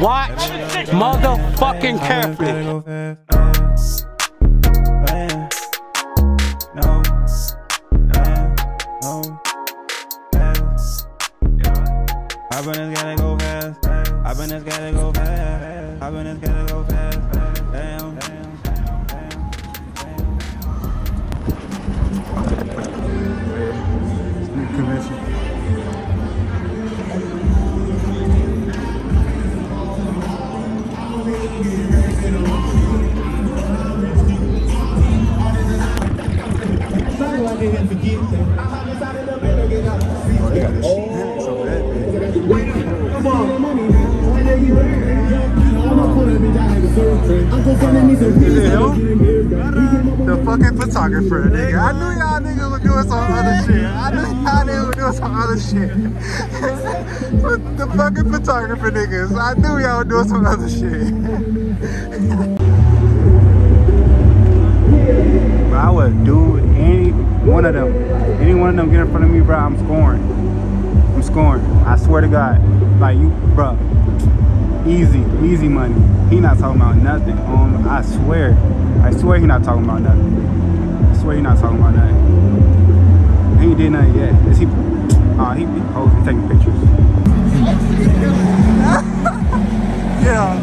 watch motherfucking carefully. I've been gotta go fast. I've been gotta go fast. I've been gotta go fast. Damn, damn, damn, damn. Fucking photographer, nigga. I knew y'all niggas were doing some other shit. I knew y'all niggas were doing some other shit. the fucking photographer niggas. I knew y'all were doing some other shit. Bro, I would do any one of them. Any one of them get in front of me, bro, I'm scoring. I'm scoring. I swear to God. Like you, bro. Easy, easy money. He not talking about nothing. Um, I swear. I swear he not talking about nothing. I swear he not talking about nothing. He ain't did nothing yet. Is he? Oh, he, he, oh, he taking pictures. yeah.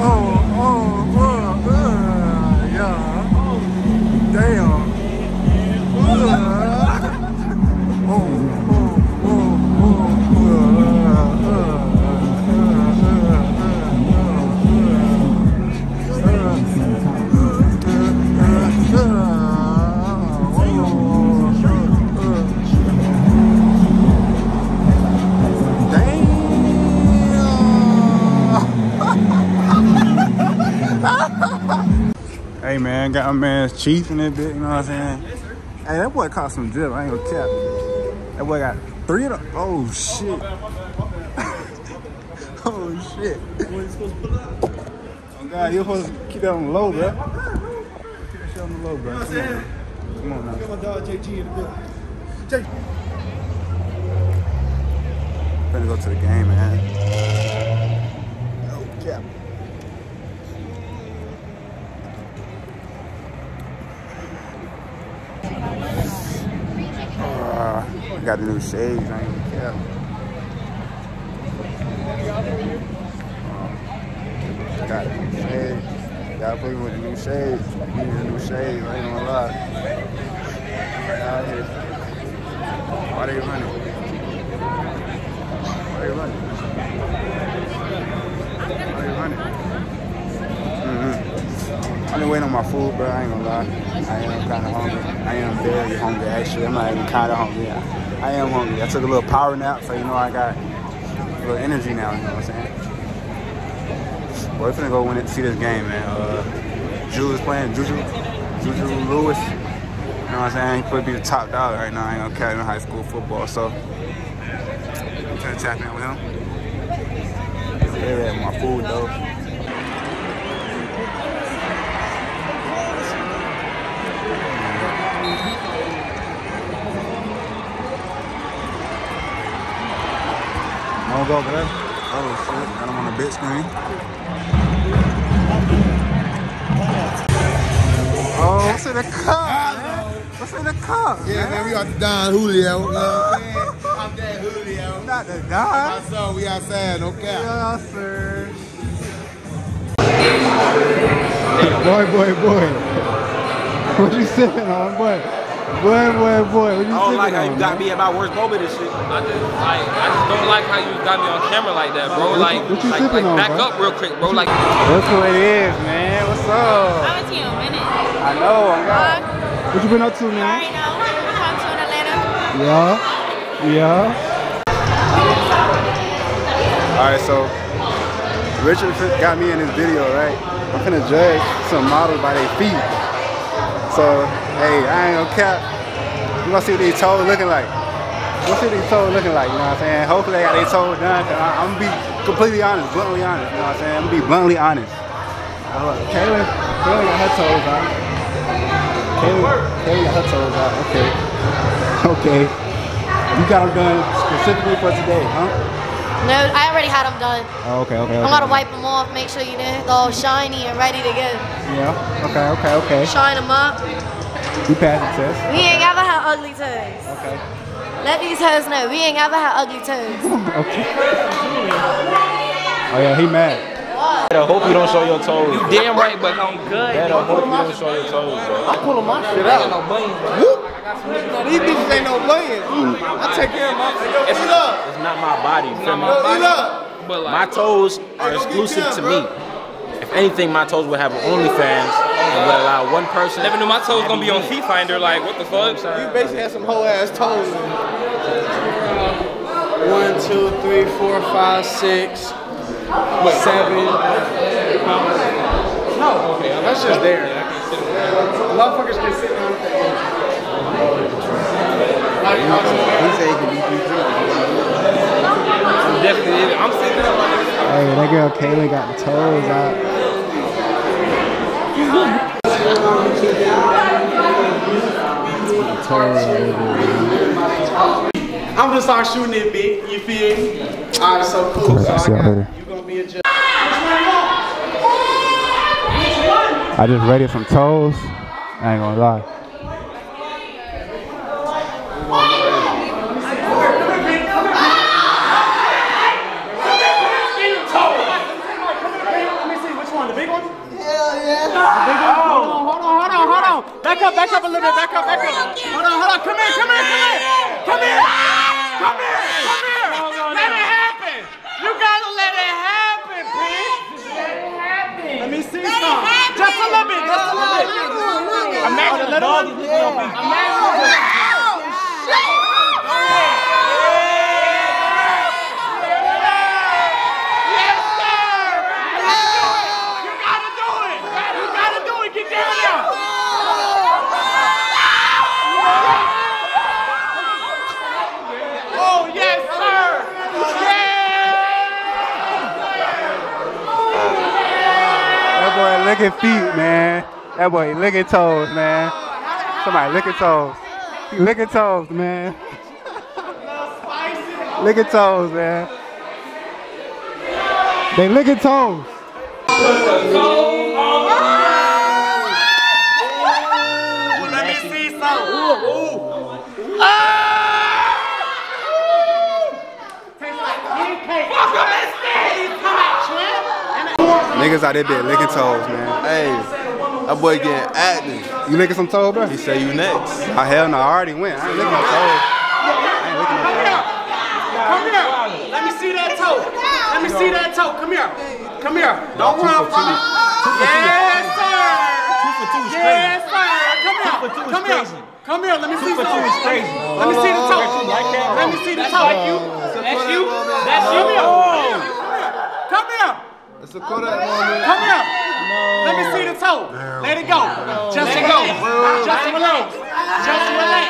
Oh, oh, oh, uh, yeah. Damn. Hey man, got my man's Chief in that bit, you know what I'm saying? Hey, that boy caught some drip, I ain't gonna cap. That boy got three of them. Oh shit. oh shit. Oh god, you're supposed to keep that on the low, bro. Keep that shit on the low, bro. Come on, Come on now. my dog JG in the building. JG. Finna go to the game, man. No cap. Uh, got the new shades, I ain't cap. Uh, got new shades. Gotta me with the new shades. Need the new shades, I ain't gonna lie. Why they running? Why they running? Why they running? Mm-hmm. I've been waiting on my food, bro. I ain't gonna lie. I am kind of hungry. I am very hungry, actually. I'm not even kind of hungry. I, I am hungry. I took a little power nap, so you know I got a little energy now. You know what I'm saying? Boy, we finna go win it, see this game, man. Uh, Juju is playing. Juju, Juju Lewis. You know what I'm saying? Could be the top dog right now. I ain't gonna carry in high school football, so I'm trying to tap in with him. Yeah, my food though. Wanna go over there? Oh shit, got him on the big screen. Oh, what's in the cup? man? What's in the cup? Yeah, man, we got the Don Julio. You know what I'm saying? I'm that Julio. Not the My dog. son, we outside, no cap. Yes, sir. Boy, boy, boy. What you sipping on, boy? Boy, boy, boy. What you I don't like how you got me at my worst moment and shit. I just like I just don't like how you got me on camera like that, bro. Like what you like, sipping like on, back bro? up real quick, bro. Like That's what it is, man. What's up? I haven't seen you in a minute. I know. I'm Vlog. What you been up to, You man? already know. Come to in Atlanta. Yeah. Yeah. All right, so Richard got me in this video, right? I'm finna judge some models by their feet. So, hey, I ain't gonna cap. We gonna see what these toes looking like. Gonna these toes looking like, you know what I'm saying? Hopefully they got their toes done. I, I'm gonna be completely honest, bluntly honest, you know what I'm saying? I'm gonna be bluntly honest. Uh, Kayla, Kayla got her toes out. Kayla, Kayla got her toes out, okay. Okay. You got them done specifically for today, huh? No, I already had them done. Oh, okay, okay, okay. I'm gonna wipe them off, make sure you know they're all shiny and ready to go. Yeah. Okay, okay, okay. Shine them up. You passed the test. We ain't ever had ugly toes. Okay. Let these hoes know we ain't ever had ugly toes. okay. Oh yeah, he mad. I hope you don't show your toes. You damn right, but I'm good. Dad, I hope you don't show your toes, bro. I'm pulling my shit out. Now, these bitches ain't no playing. I take care of my. Yo, It's, it's not my body, you feel me? Yo, eat up. My toes are Hey, go get exclusive to me. If anything, my toes would have OnlyFans and would allow one person. never knew my toes gonna be on Feet Finder. Like, what the fuck? You basically had some whole ass toes. One, two, three, four, five, six, seven. No, okay, that's just there. Motherfuckers can sit on that. He said down. Definitely. I'm sitting there like, Hey, that girl Kayla got the toes out. I'm gonna start shooting it big. You feel me? All right, so cool. So I See y'all later. you gonna be a judge. I just rated some toes. I ain't gonna lie. Let me see which one. The big one? Hell yeah. The big one? Hold on, hold on, hold on, hold on. Back up, back up a little bit. Back up, back up. Hold on, hold on. Come here, come here, come here. Come here. Come here, come here. Let it happen. You gotta let it happen, bitch. Let it happen. Let me see some. Just a little bit, just a little bit. Imagine the dog is looking on feet. Imagine. Yes, sir. You gotta do it. You gotta do it. Get down there. Oh, yes, sir. That boy licking feet, man. That boy licking toes, man. Somebody licking toes. He licking toes, man. licking toes, man. They licking toes. Let me see some. Ooh, ooh. Niggas out there been licking toes, man. Hey, that boy getting active. You licking some toes, bro? He say you next. Oh, hell no, I already went. I ain't licking no toes. I ain't licking no Come toes. here. Come here. Let me see that toe. Let me see that toe. Come here. Come here. Don't run from me. Yes, sir. Two for two is crazy. Yes, sir. Come here. for two is Come here. crazy. Come here. Let me see for some. two is crazy. Let me see the toe. Let me see the toe. that's you. That's you. That's you. Come here. It's a Kodak moment. Come here. Let me see the toe. Let it go. Just go. Just relax. Just relax.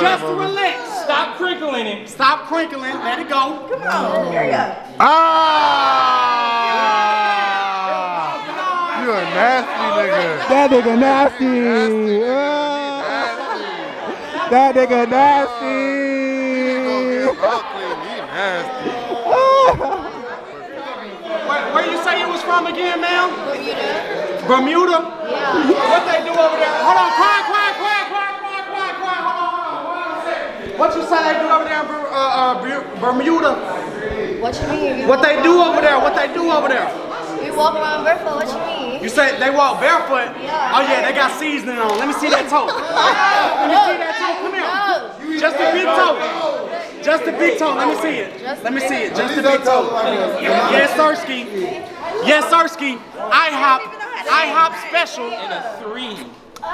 Just relax. Stop crinkling it. Stop crinkling. Let it go. Come on. Ah! You a nasty nigga. That nigga nasty. Ah. That nigga nasty. Where, where you say you was from again, ma'am? Bermuda. Yeah. What they do over there? Hold on, quiet, quiet, quiet, quiet, quiet, quiet, quiet. Hold on, hold on, hold on. What you say they do over there in uh, uh, Bermuda? What you mean? What they do over there? What they do over there? You walk around barefoot. What you mean? You say they walk barefoot? Yeah. Oh yeah, they got seasoning on. Let me see that toe. Let me see that toe. Come here. Just a big toe. Just a big toe. Let me see it. Let me see it. Just a big toe. Yes, Sirski. Yes, Sirski. I hop. I hop special. And a three. You know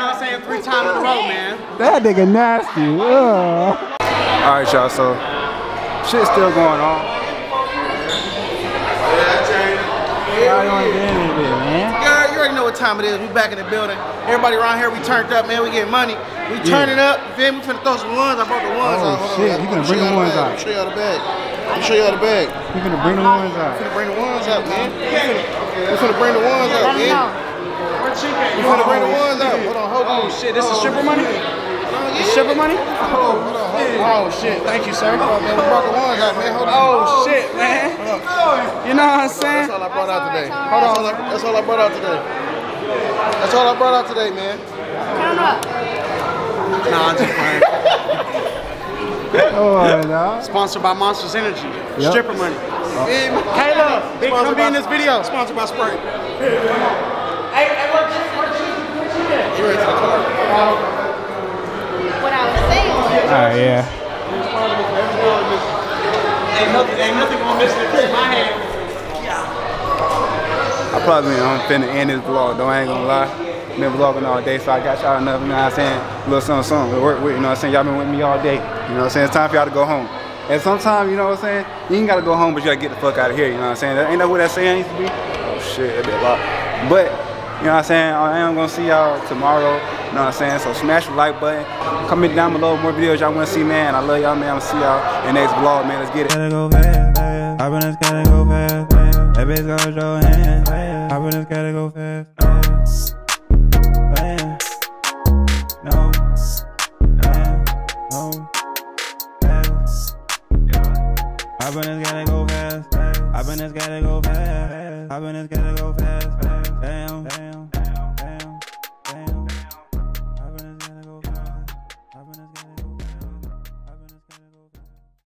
what I'm saying? Three times in a row, man. That nigga nasty. Ugh. All right, y'all. So shit's still going on. Yeah, you already know what time it is. We back in the building. Everybody around here, we turned up, man. We getting money. We turning up. You feel me? We finna throw some ones. I brought the ones Oh, out. Hold shit. on. He I'm bring the ones out. Show y'all the bag. I'm show y'all the bag. You finna bring the ones out. finna bring the ones out, man. We finna, bring the ones out, man. We finna bring the ones out. Hold on, hold on. Oh shit, this is stripper money? Oh, no, no, Stripper money? Oh, hold on. Oh, shit. Thank you, sir. Oh, man, we brought the ones out, man. Hold on. Oh shit, man. You know what I'm saying? That's all I brought out today. Hold on. That's all I brought out today. That's all I brought out today, man. Count up. Nah, I'm just playing. Oh, no. Sponsored by Monsters Energy. Yep. Stripper money. Kayla, big come be in this video. Sponsored by Sprite. Hey, hey, what, what, what, You ready to the car? What I was saying was, All right, yeah. Ain't nothing, ain't nothing gonna miss in my hand. I probably I'm finna end this vlog though, I ain't gonna lie. Been vlogging all day, so I got y'all enough, you know what I'm saying? A little something, something to work with, you know what I'm saying? Y'all been with me all day. You know what I'm saying? It's time for y'all to go home. And sometimes, you know what I'm saying? You ain't gotta go home, but you gotta get the fuck out of here, you know what I'm saying? Ain't that what that saying used to be? Oh shit, that be a lot. But, you know what I'm saying? I am gonna see y'all tomorrow, you know what I'm saying? So smash the like button. Comment down below more videos y'all wanna see, man. I love y'all, man. I'm gonna see y'all in the next vlog, man. Let's get it. This, gotta go fast, fast. That bitch go show hand, fast. Hop in this, gotta go fast. Fast. No. Fast. No. Fast. Hop in this, gotta go fast. Hop in this, gotta go fast. Hop in this, gotta go fast.